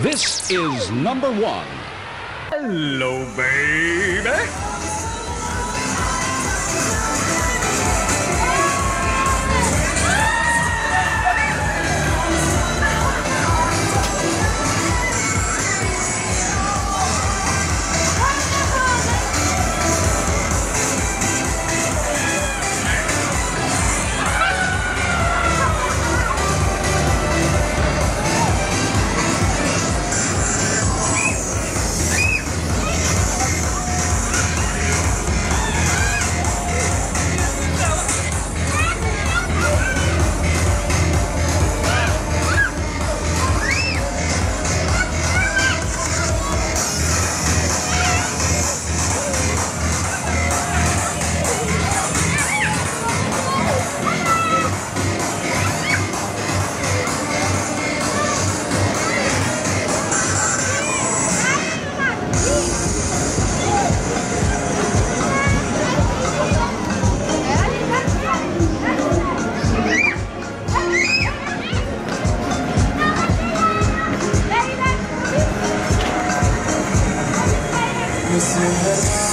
This is number one. Hello, baby. você.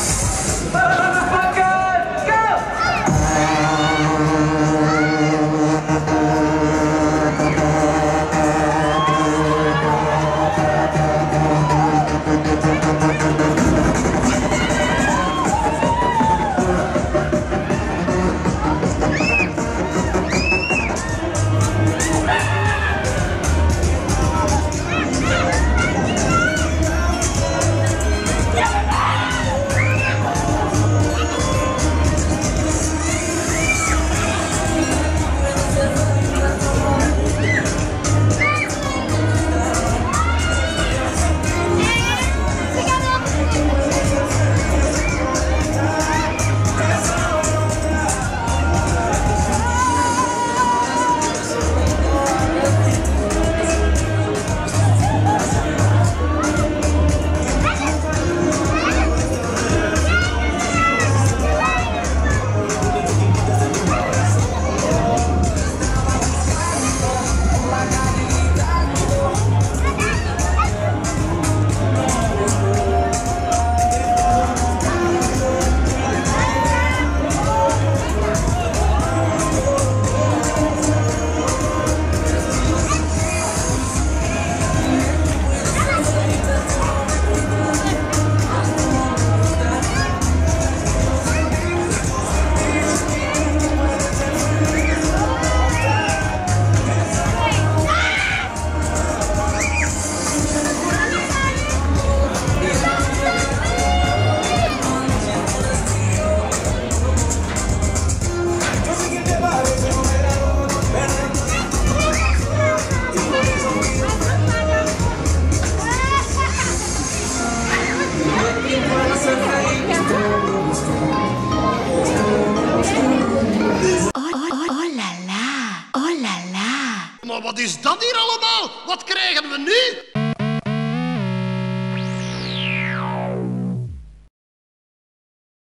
Wat is dat hier allemaal? Wat krijgen we nu?